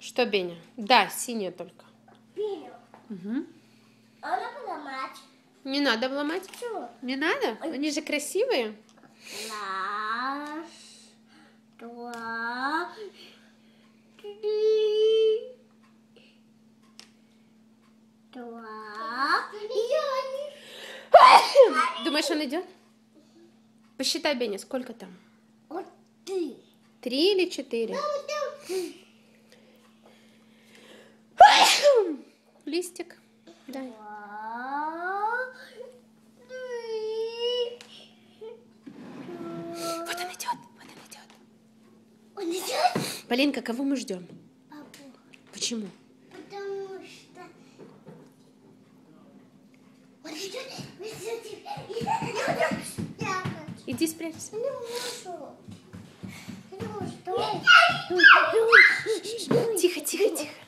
Что, Беня? Да, синяя только. Пилю. Угу. А Она поломать. Не надо ломать. Чего? Не надо? Они же красивые. Раз, два, три, два. Думаешь, он идет? Посчитай, Беня, сколько там? Вот ты. Три или четыре? Дай. Два, три, Вот он идет, вот он идет. Он идет? Полинка, кого мы ждем? Папу. Почему? Потому что... Он идет. Иди спрячься. Я не могу. Тихо, тихо, тихо.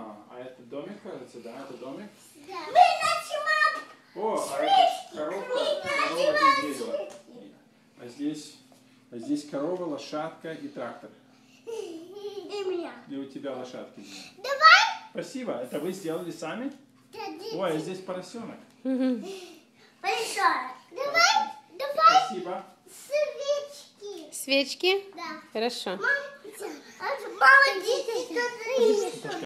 А это домик, кажется, да? Это домик? Да. Мы начинаем О, а это коровка, корова и дерево. А здесь, а здесь корова, лошадка и трактор. И меня. И у тебя лошадки. Давай. Спасибо. Это вы сделали сами? Ой, а здесь поросенок. Пойдем. Давай. Давай. Спасибо. Свечки. Свечки? Да. Хорошо. Мама, мама, дети, смотри.